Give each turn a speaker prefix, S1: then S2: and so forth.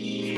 S1: Yeah.